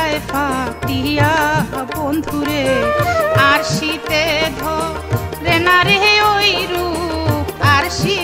যায় ফাটিয়া বন্ধুরে আর শীতে ধরে না রে ওই রূপ? আর সি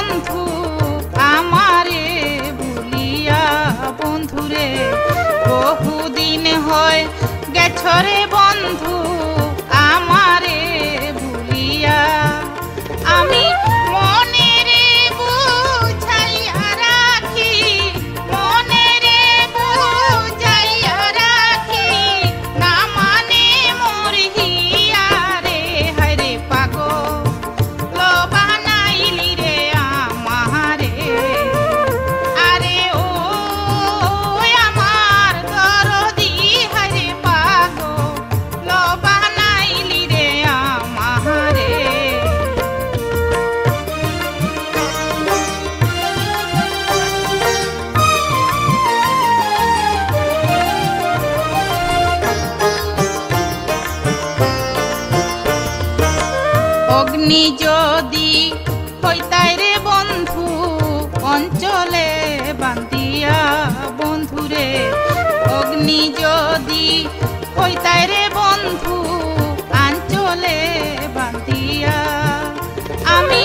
বন্ধু আমারে ভুলিয়া বন্ধুরে বহুদিন হয় গেছরে বন্ধু। অগ্নি যদি হইতাই রে বন্ধু, অঞ্চলে বান্ধিয়া বন্ধুরে অগ্নি যদি হইতাই রে বন্ধু আঞ্চলে বান্ধিয়া। আমি